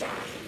Let's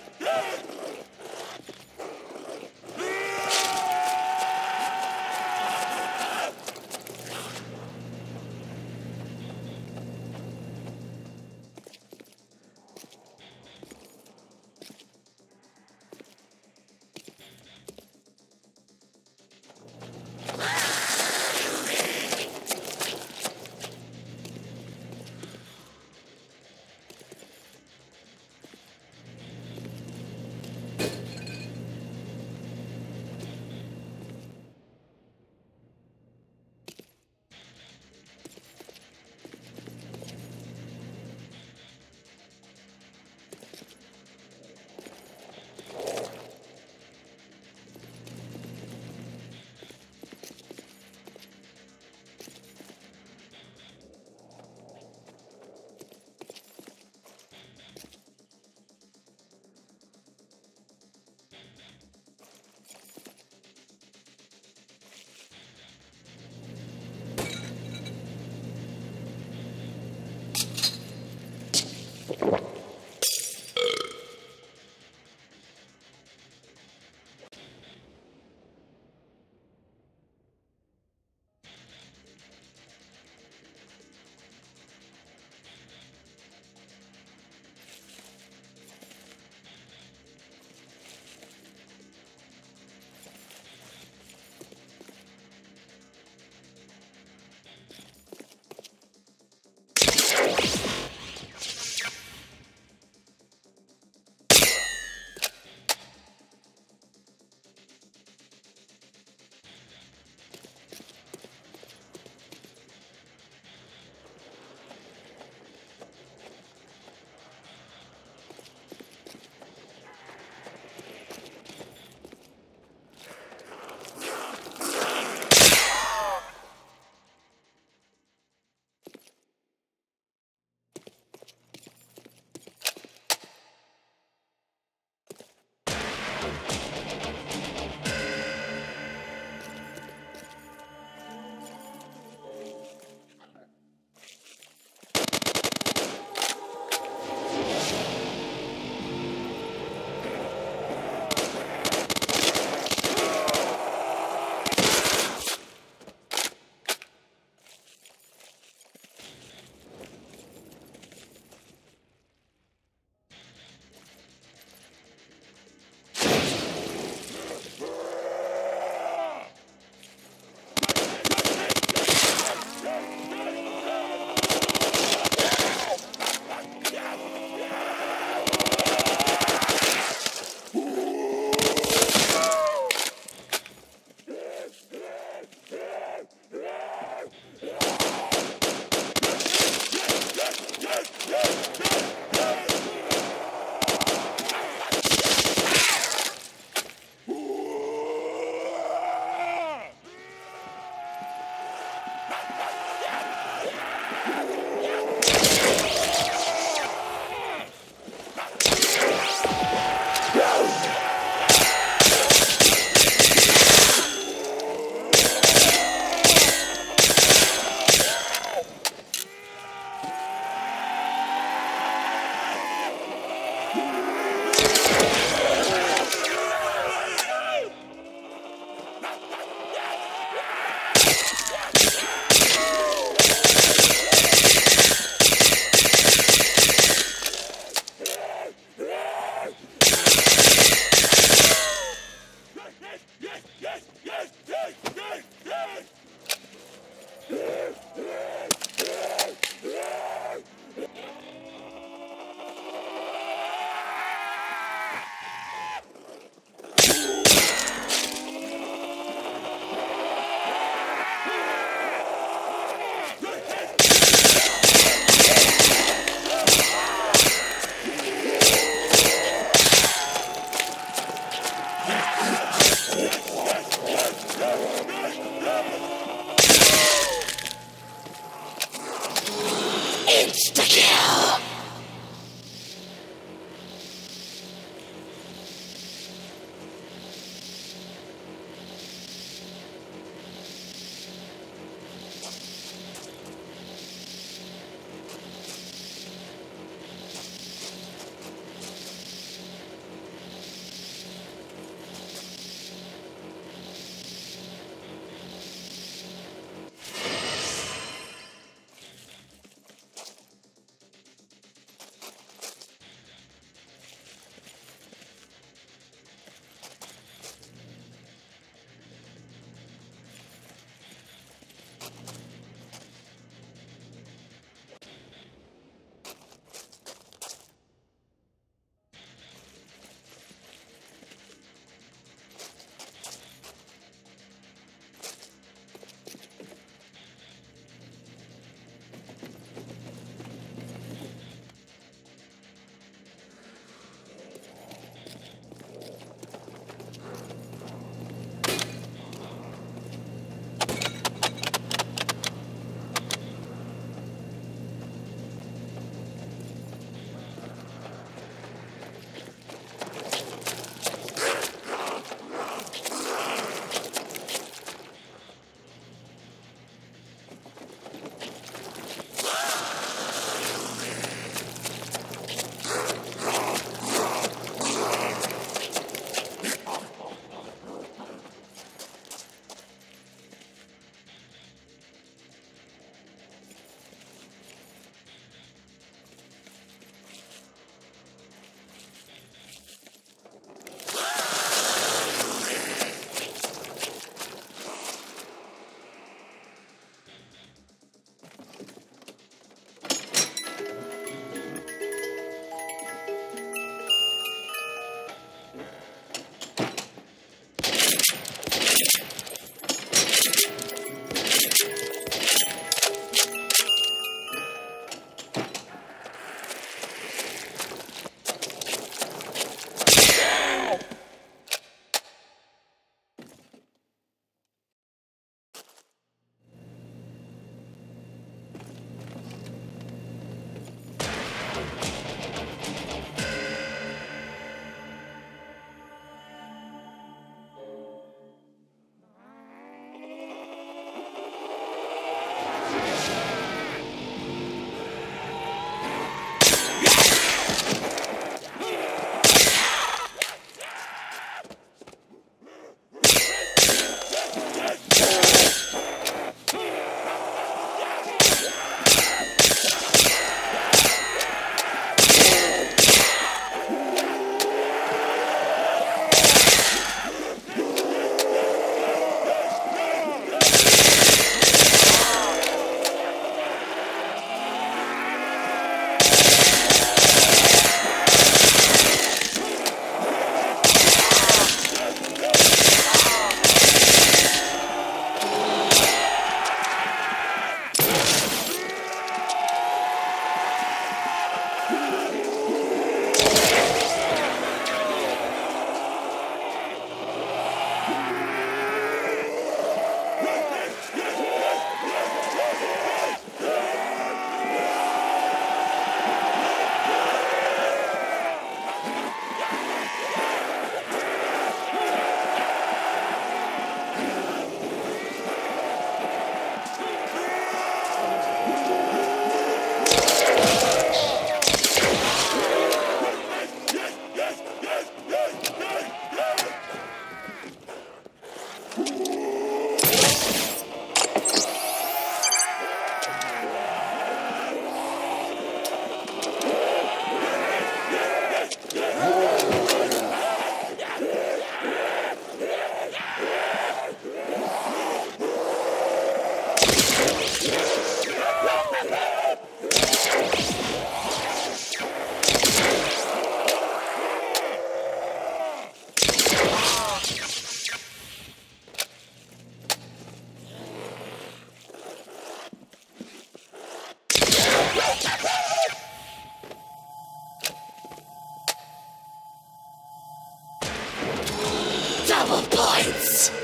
double points!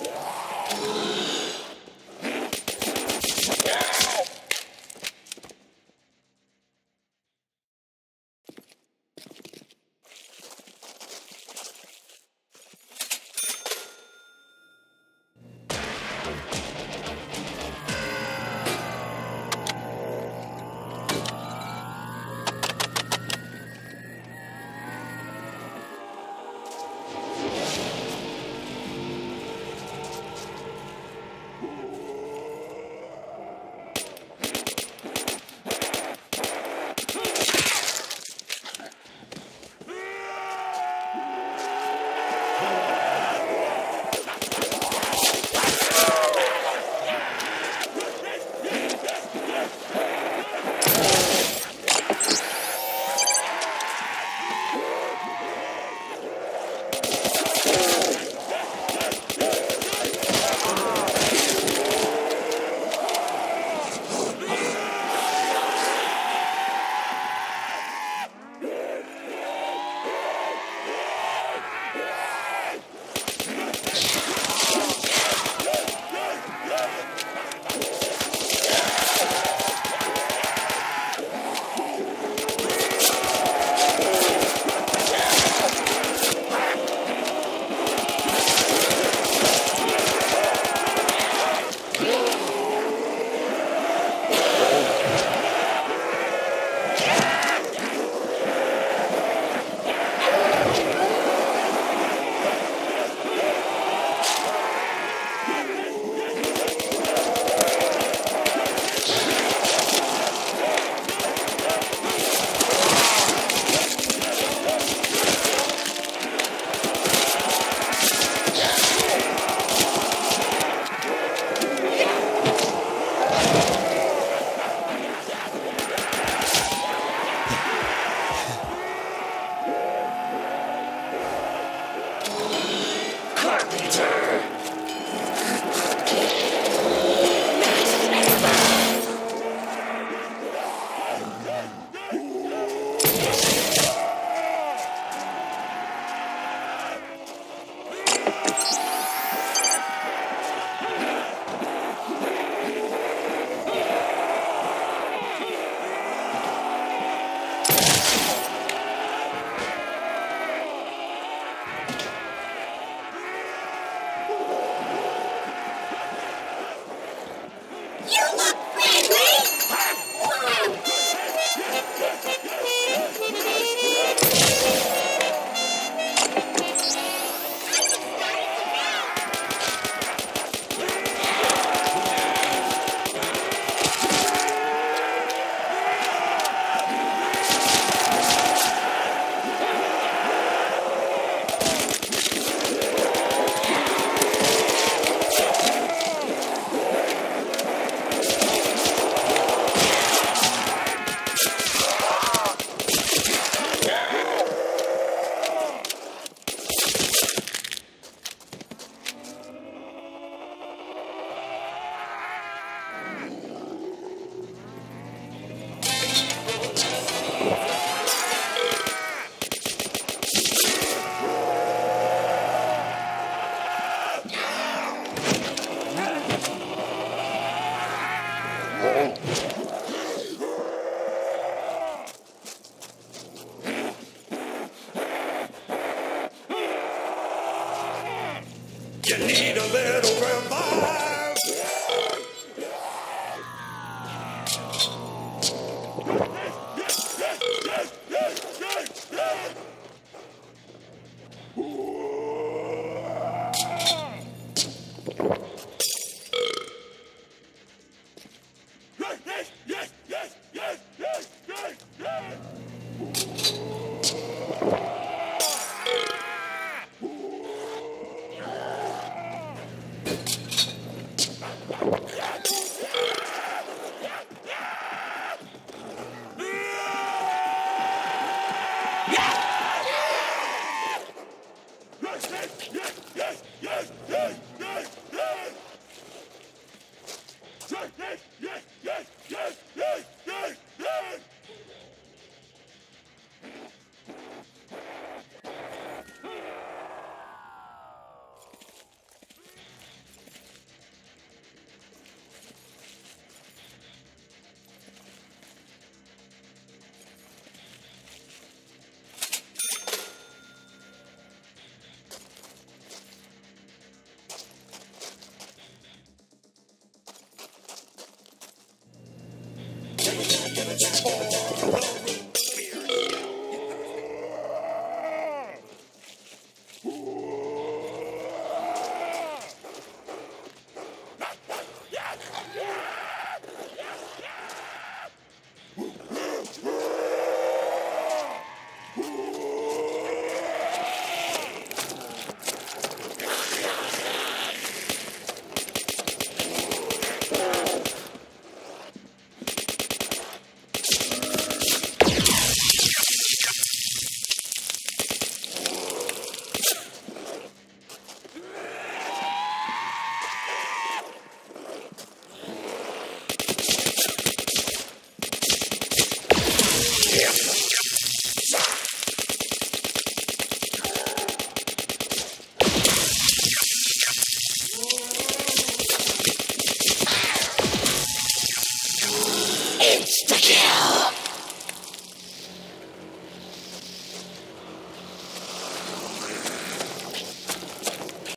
Yeah.